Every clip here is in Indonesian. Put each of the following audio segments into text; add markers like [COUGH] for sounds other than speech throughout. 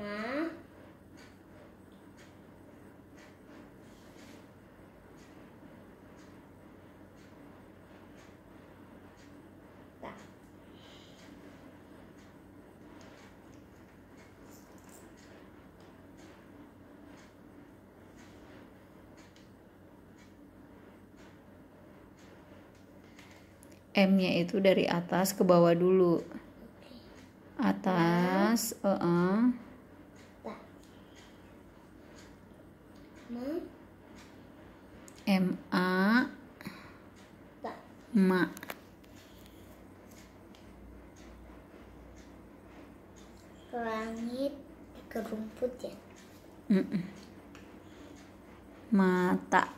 M-nya itu dari atas ke bawah dulu. Atas, eh, eh. ta ma M A ma. ke langit ke rumput ya Mm-mm. Mata.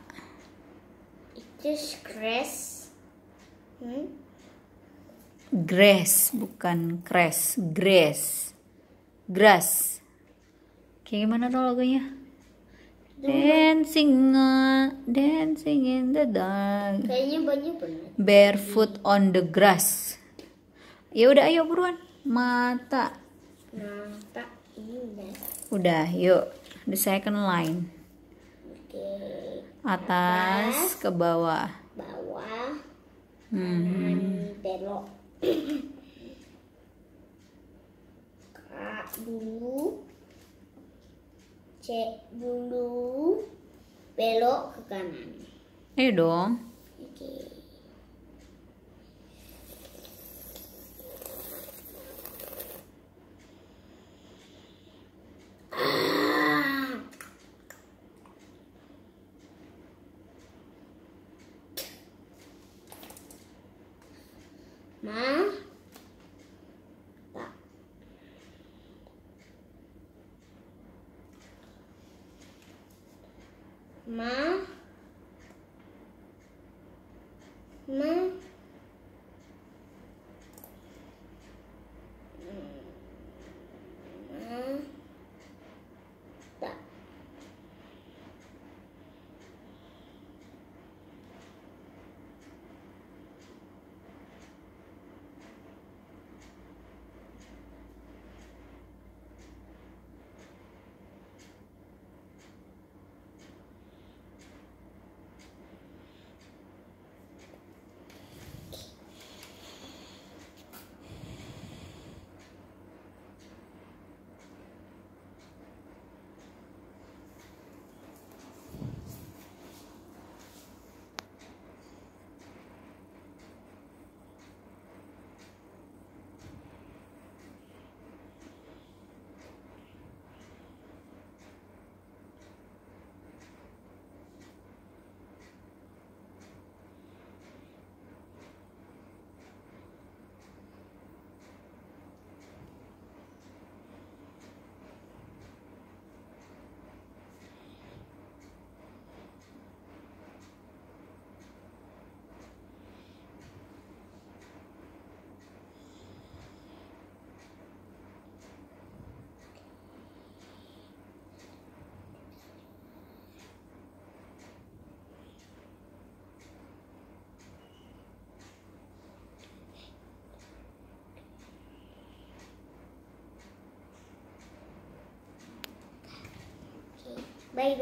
itu grass hmm? Grass, bukan crash. Grass. Grass. Kayak gimana tuh lagunya? Dancing, uh, dancing in the dark. kayaknya banyak bener Barefoot on the grass. Ya udah ayo buruan. Mata. tak ini udah yuk. The second line. oke Atas ke bawah. bawah Hmm. belok [CLEARS THROAT] dulu C dulu belok ke kanan Ayo dong. oke Ah. Ma Ma Ma Bye.